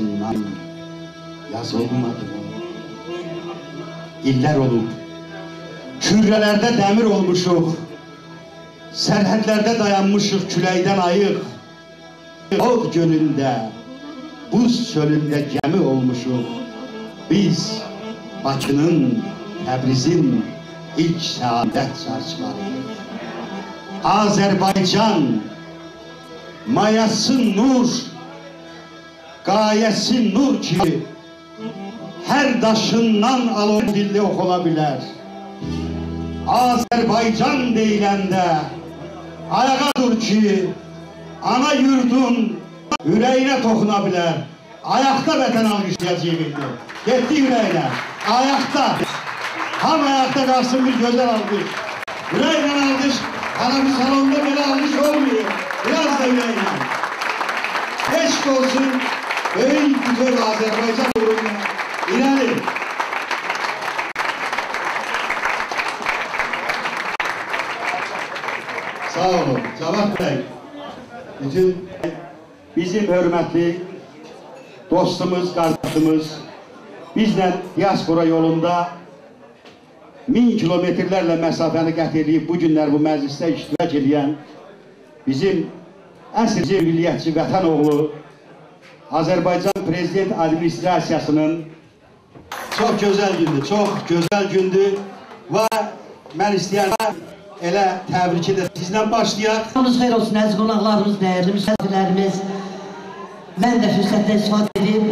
arasından yazılmadı mı? İller olup, kürrelerde demir olmuşuq, sərhədlərdə dayanmışıq küləkdən ayıq, Od gölündə, buz çölündə gəmi olmuşuq. Biz Bakının, Təbrizin ilk səadət çarçılarıyıq. Azərbaycan mayası nur, gayesi nur ki hər daşından alov dilli oxula bilər. Azərbaycan deyiləndə ayağa dur ki ana yurdun ürəyinə toxuna bilər. Ayaqda vətən alqışlayacaq indi. Getdi ürəyinə. Ayaqda. Ham ayaqda qalsın bir gözəl alqış. Ürəklə alqış. Ana bir salonda belə alqış olmuyor. Biraz da ürəklə. Eşk olsun. Böyük güzel Azerbaycan uğruna. İleri. Sağ olun. Cavab Bey. Bütün bizim hörmətli dostumuz, qardaşımız bizlə diaspora yolunda min kilometrlərlə məsafəni qət edib bu günlər bu məclisdə iştirak edən bizim əsl milliyyətçi vətən oğlu Azərbaycan Prezident Administrasiyasının çox gözəl gündür, çox gözəl gündür və mən istəyərəm elə təbrik edək. Sizdən başlayaq. Hamınız xeyir olsun əziz qonaqlarımız, dəyərli misafirlərimiz. Mən də fürsətdən istifadə edib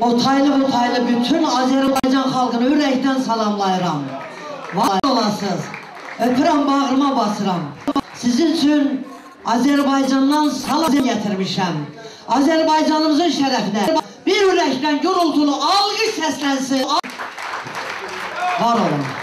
o taylı bu taylı bütün Azərbaycan xalqını ürəkdən salamlayıram. Var olasınız. Öpürəm, bağrıma basıram. Sizin üçün Azərbaycandan salam gətirmişəm. Azərbaycanımızın şərəfinə bir ürəkdən gürültülü alqış səslənsin. Var olun.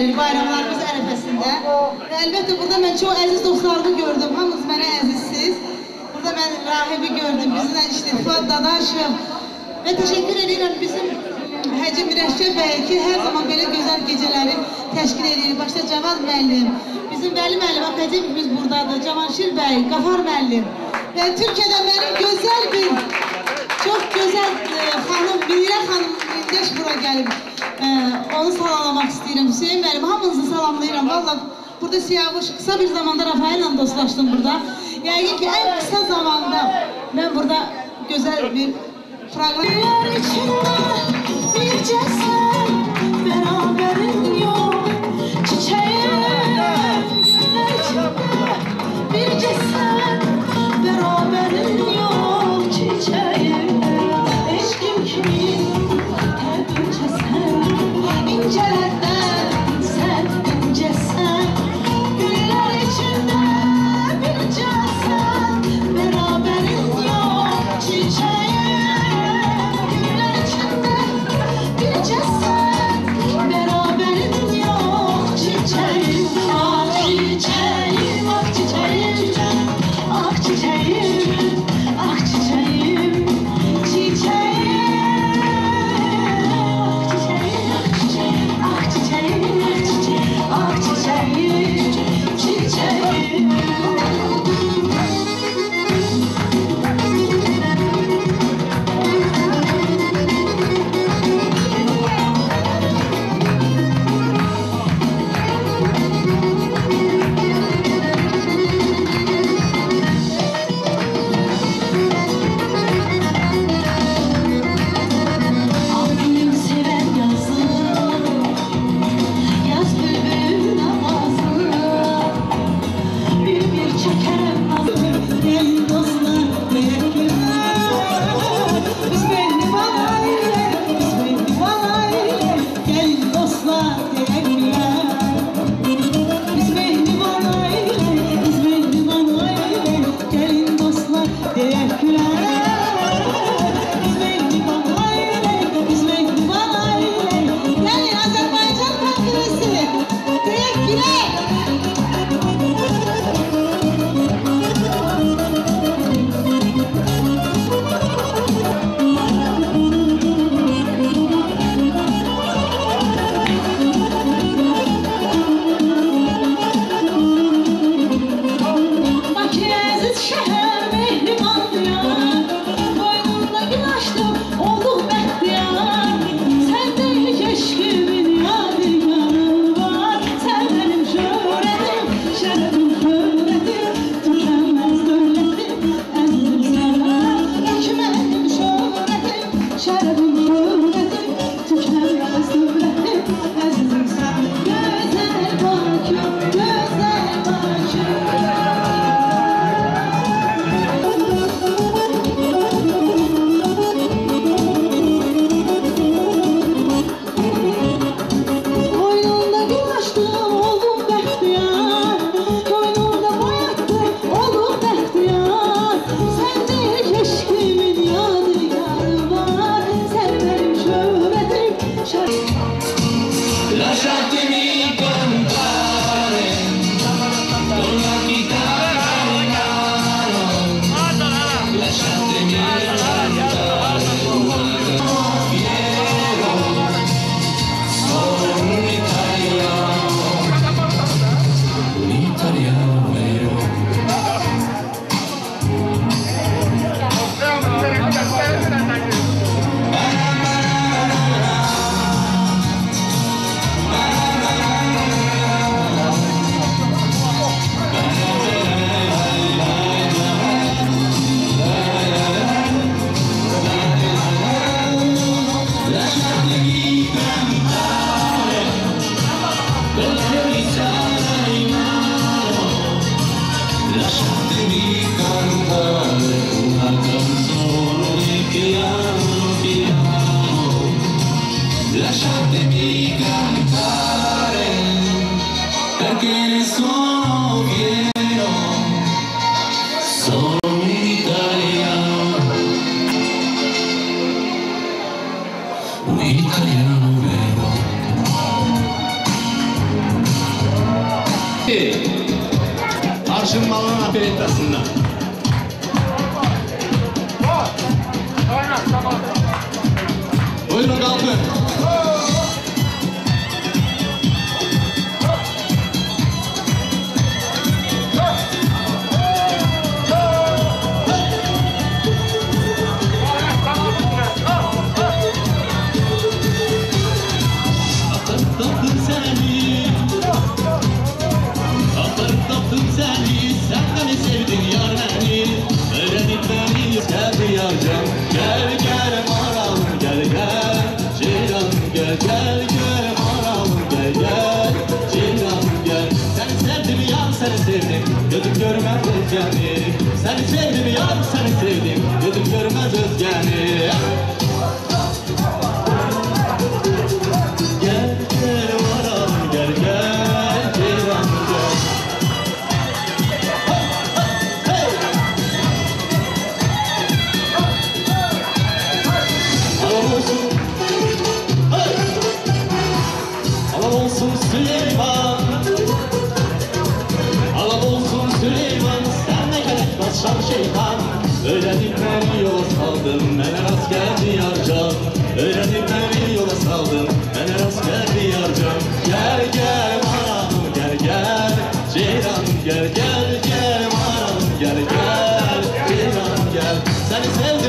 Gəlir bayramlarımız ərəfəsində. Və əlbəttə burada mən çox əziz dostlarımı gördüm. Hamınız mənə əzizsiniz. Burada mən rahibi gördüm. Bizimlə işte Fuad Dadaşov. Və təşəkkür edirəm bizim Hacı Mirəşkər bəy ki, hər zaman belə gözəl gecələri təşkil edir. Başda Cavad müəllim, bizim Vəli müəllim, akademikimiz buradadır. Cavanşir bəy, Qafar müəllim. Və Türkiyədən mənim gözəl bir, çox gözəl e, xanım, Mirə xanım İndeş bura gəlib. E, onu salamlamaq istəyirəm. Hüseyin müəllim, hamınızı salamlayıram. Valla burada Siyavuş qısa bir zamanda Rafael'lə dostlaşdım burada. Yəqin ki, ən qısa zamanda mən burada gözəl bir bircə sən bərabərin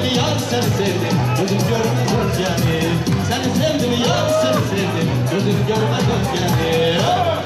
sevdim yar seni sevdim Gözüm görmez özgəni Səni sevdim yar seni sevdim Gözüm görmez özgəni